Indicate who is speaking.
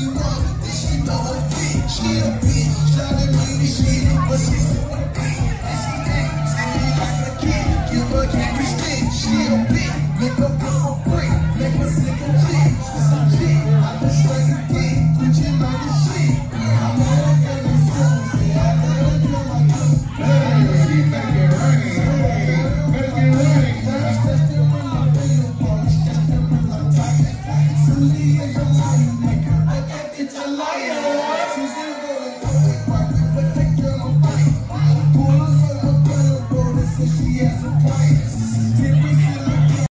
Speaker 1: she want, then she know her feet. She a bitch, tryna make me shit, but she super big. And she ain't, skinny like a kid, give her candy stick. She a bitch, make her flip a brick, make her sick a chick. Some chick, I been sucking dick, Gucci a shit. All up in the school, say I never do my good.
Speaker 2: Hey, she make rain. Hey, make it rain.
Speaker 1: First, that's the one I'm real boys, that's the one I'm is a liar, light.